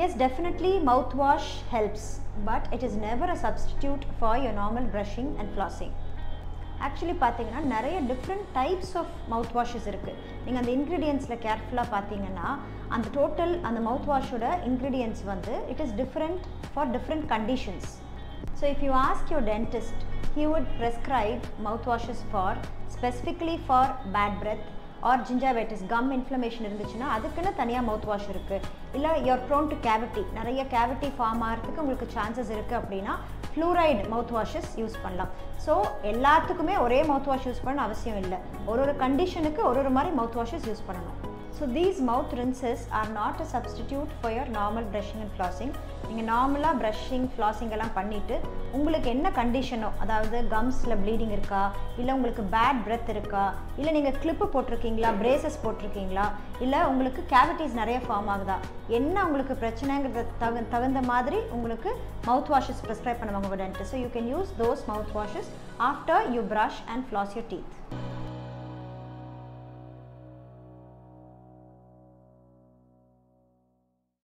Yes, definitely mouthwash helps, but it is never a substitute for your normal brushing and flossing. Actually பார்த்தீங்கன்னா நிறைய different types of mouth washes இருக்குது நீங்கள் அந்த இன்க்ரீடியன்ஸில் கேர்ஃபுல்லாக பார்த்தீங்கன்னா அந்த டோட்டல் அந்த மவுத் வாஷோட இன்க்ரீடியன்ஸ் வந்து it is different for different conditions so if you ask your dentist he would would mouth washes for specifically for bad breath or gingivitis gum inflammation இருந்துச்சுன்னா அதுக்குன்னு தனியாக மவுத் வாஷ் இருக்குது இல்லை your prone to cavity நிறைய cavity form ஆகிறதுக்கு உங்களுக்கு chances இருக்குது அப்படின்னா ஃப்ளூரைடு மவுத் வாஷஸ் யூஸ் பண்ணலாம். ஸோ எல்லாத்துக்குமே ஒரே மவுத் வாஷ் யூஸ் பண்ண அவசியம் இல்லை. ஒரு ஒரு கண்டிஷனுக்கு ஒரு ஒரு மாதிரி மவுத் வாஷஸ் யூஸ் பண்ணணும். So these mouth rinses are not a substitute for your normal brushing and flossing நீங்கள் நார்மலாக ப்ரஷிங் ஃப்ளாசிங் எல்லாம் பண்ணிவிட்டு உங்களுக்கு என்ன கண்டிஷனோ அதாவது கம்ஸில் ப்ளீடிங் இருக்கா? இல்லை உங்களுக்கு பேட் பிரெத் இருக்கா? இல்லை நீங்கள் கிளிப்பு போட்டிருக்கீங்களா? பிரேசஸ் போட்டிருக்கீங்களா? இல்லை உங்களுக்கு கேவிட்டிஸ் நிறைய ஃபார்ம் ஆகுதா? என்ன உங்களுக்கு பிரச்சனைங்கிறத தகு தகுந்த மாதிரி உங்களுக்கு மவுத் வாஷஸ் ப்ரிஸ்கிரைப் பண்ணுவாங்க உங்கள் tent so you can use those mouth washes after you brush and floss your teeth